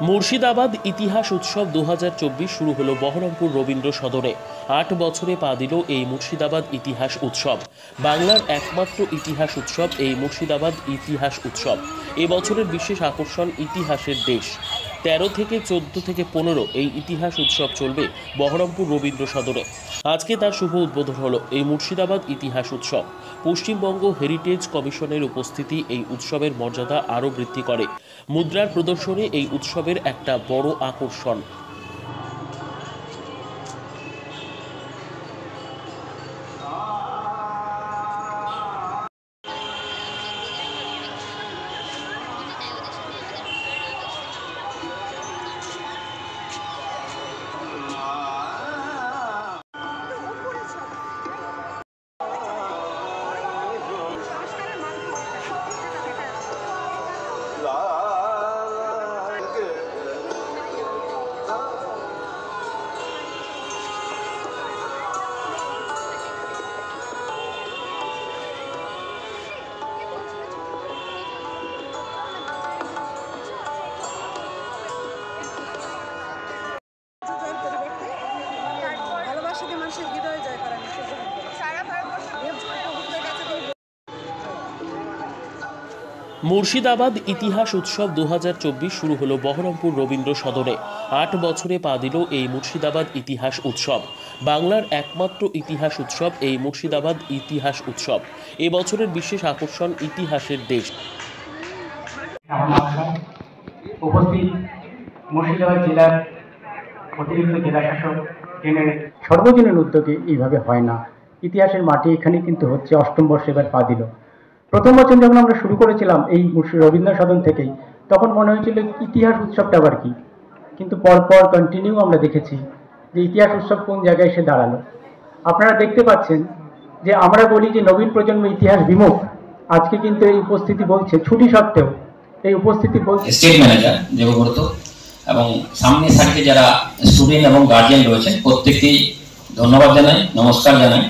মুর্শিদাবাদ ইতিহাস উৎসব দু হাজার চব্বিশ শুরু হলো বহরমপুর রবীন্দ্র সদরে আট বছরে পা দিল এই মুর্শিদাবাদ ইতিহাস উৎসব। বাংলার একমাত্র ইতিহাস উৎসব এই মুর্শিদাবাদ ইতিহাস উৎসব। এবছরের বিশেষ আকর্ষণ ইতিহাসের দেশ। তেরো থেকে চোদ্দ থেকে পনেরো এই ইতিহাস উৎসব চলবে বহরমপুর রবীন্দ্র সদরে আজকে তার শুভ উদ্বোধন হলো এই মুর্শিদাবাদ ইতিহাস উৎসব। পশ্চিমবঙ্গ হেরিটেজ কমিশনের উপস্থিতি এই উৎসবের মর্যাদা আরও বৃদ্ধি করে। মুদ্রার প্রদর্শনী এই উৎসবের একটা বড় আকর্ষণ। মুর্শিদাবাদ ইতিহাস উৎসব দু হাজার চব্বিশ শুরু হলো বহরমপুর রবীন্দ্র সদনে। আট বছরে পা দিল এই মুর্শিদাবাদ ইতিহাস উৎসব। বাংলার একমাত্র ইতিহাস উৎসব এই মুর্শিদাবাদ ইতিহাস উৎসব। এবছরের বিশেষ আকর্ষণ ইতিহাসের দেশ। উপস্থিত সর্বজনীন উদ্যোগে এইভাবে হয় না। ইতিহাসের মাটি এখানে কিন্তু হচ্ছে, অষ্টম বর্ষে এবার পা দিল। প্রথম বছর যখন আমরা শুরু করেছিলাম এই রবীন্দ্র সদন থেকেই, তখন মনে হয়েছিল ইতিহাস উৎসবটা আবার কি? কিন্তু পরপর কন্টিনিউ আমরা দেখেছি যে ইতিহাস উৎসব কোন জায়গায় এসে দাঁড়াল। আপনারা দেখতে পাচ্ছেন যে আমরা বলি যে নবীন প্রজন্ম ইতিহাস বিমুখ। আজকে কিন্তু এই উপস্থিতি বলছে, ছুটি সত্ত্বেও এই উপস্থিতি বলছে স্টেট ম্যানেজার দেবব্রত, এবং সামনে সারিতে যারা স্টুডেন্ট এবং গার্জিয়ান রয়েছেন, প্রত্যেককেই ধন্যবাদ জানাই, নমস্কার জানাই।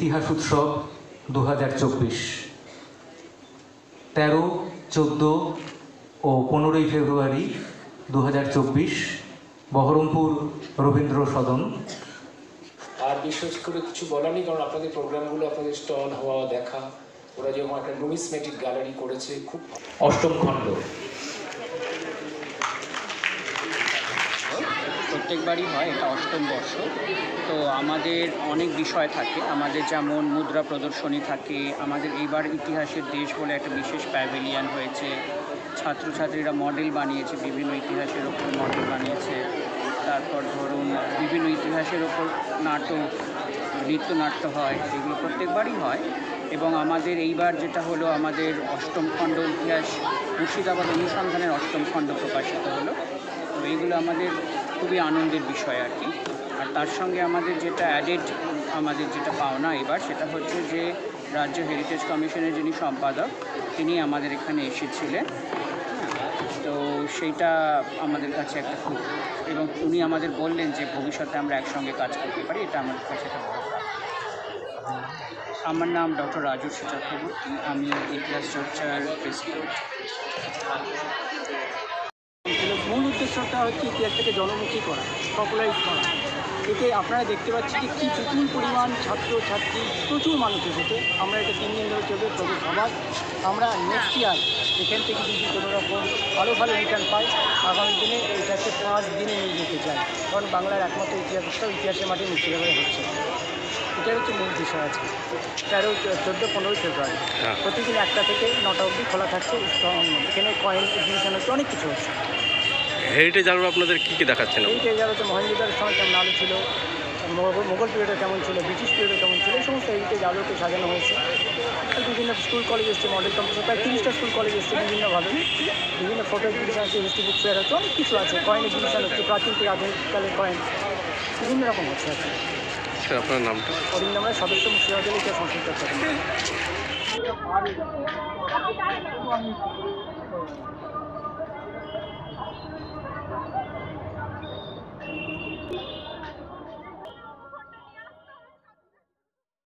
ইতিহাস উৎসব দু হাজার চব্বিশ। তেরো চোদ্দ ও পনেরোই ফেব্রুয়ারি দু হাজার চব্বিশ বহরমপুর রবীন্দ্র সদন। আর বিশেষ করে কিছু বলার নেই কারণ আপনাদের প্রোগ্রামগুলো আপনাদের স্টল হওয়া দেখা ওরা যেরকম একটা নুমিসমেটিক গ্যালারি করেছে খুব অষ্টম খণ্ড। প্রত্যেকবারই হয়, এটা অষ্টম বর্ষ। তো আমাদের অনেক বিষয় থাকে। আমাদের যেমন মুদ্রা প্রদর্শনী থাকে, আমাদের এইবার ইতিহাসের দেশ বলে একটা বিশেষ প্যাভিলিয়ন হয়েছে। ছাত্রছাত্রীরা মডেল বানিয়েছে, বিভিন্ন ইতিহাসের ওপর মডেল বানিয়েছে। তারপর ধরুন বিভিন্ন ইতিহাসের ওপর নাটক, নৃত্যনাট্য হয়, এগুলো প্রত্যেকবারই হয়। এবং আমাদের এইবার যেটা হলো, আমাদের অষ্টম খণ্ড ইতিহাস মুর্শিদাবাদ অনুসন্ধানের অষ্টম খণ্ড প্রকাশিত হলো। তো এইগুলো আমাদের খুবই আনন্দের বিষয় আর কি। আর তার সঙ্গে আমাদের যেটা অ্যাডেড আমাদের যেটা পাওনা এবার, সেটা হচ্ছে যে রাজ্য হেরিটেজ কমিশনের যিনি সম্পাদক, তিনি আমাদের এখানে এসেছিলেন। তো সেইটা আমাদের কাছে একটা খুব, এবং উনি আমাদের বললেন যে ভবিষ্যতে আমরা একসঙ্গে কাজ করতে পারি, এটা আমাদের কাছে একটা বড়। আমার নাম ডক্টর রাজু চক্রবর্তী, আমি ইতিহাস চর্চার প্রেসিডেন্ট মূল উদ্দেশ্যটা হচ্ছে ইতিহাসটাকে জনমুখী করা পপুলারাইজ করা। এতে আপনারা দেখতে পাচ্ছি যে কী প্রচুর পরিমাণ ছাত্র ছাত্রী প্রচুর মানুষ এসেছে। আমরা এটা তিন দিন ধরে চলবে তবে সবার আমরা নেক্সট ইয়ার এখান থেকে যদি কোনো রকম ভালো ভালো রিটার্ন পাই আগামী দিনে এটাকে পাঁচ দিনে নিয়ে যেতে চাই। কারণ বাংলার একমাত্র ইতিহাস উৎসব ইতিহাসের মাঠে মুর্শিদাবাদে হচ্ছে। এটাই হচ্ছে মূল বিষয় আছে তেরো চোদ্দ পনেরোই ফেব্রুয়ারি। প্রতিদিন একটা থেকে নটা অবধি খোলা থাকছে এখানে কয়েন এক্সিবিশন হচ্ছে অনেক কিছু হচ্ছে। হেরিটেজ আরও আপনাদের কী কী দেখাচ্ছেন? যারা হচ্ছে মহেন্দ্রদার সময় কেমন আলো ছিল। মোগল পিরিয়ডে কেমন ছিল ব্রিটিশ পিরিয়ডে কেমন ছিল এই সমস্ত হেরিটেজ আলোকে সাজানো হয়েছে। বিভিন্ন স্কুল কলেজ এসছে মডেল কম্পিউটার প্রায় তিরিশটা স্কুল কলেজ এসছে বিভিন্নভাবে। বিভিন্ন ফটো এক্সিবিশন আছে হিস্ট্রি বুক ফেয়ার হচ্ছে অনেক কিছু আছে কয়েন এক্সিবিশন হচ্ছে প্রাচীন থেকে আধুনিককালের কয়েন বিভিন্ন রকম হচ্ছে আর কি। আপনার নামটা? অরিন্দম রায় সদস্য মুর্শিদাবাদ সংস্কৃত চর্চা